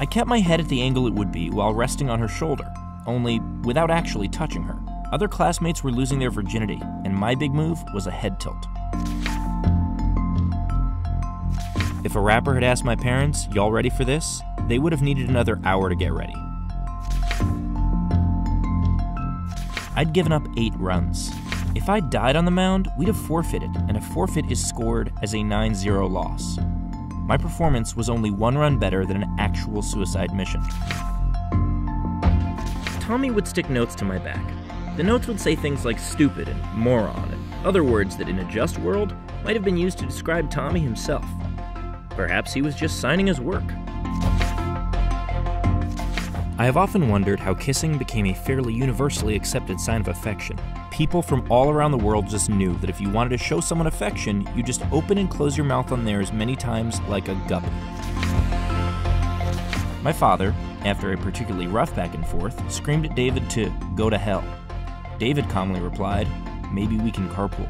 I kept my head at the angle it would be while resting on her shoulder, only without actually touching her. Other classmates were losing their virginity, and my big move was a head tilt. If a rapper had asked my parents, Y'all ready for this? they would have needed another hour to get ready. I'd given up eight runs. If I died on the mound, we'd have forfeited, and a forfeit is scored as a 9 0 loss. My performance was only one run better than an actual suicide mission. Tommy would stick notes to my back. The notes would say things like stupid and moron, and other words that in a just world might have been used to describe Tommy himself. Perhaps he was just signing his work. I have often wondered how kissing became a fairly universally accepted sign of affection. People from all around the world just knew that if you wanted to show someone affection, you just open and close your mouth on theirs many times like a guppy. My father, after a particularly rough back and forth, screamed at David to go to hell. David calmly replied, Maybe we can carpool.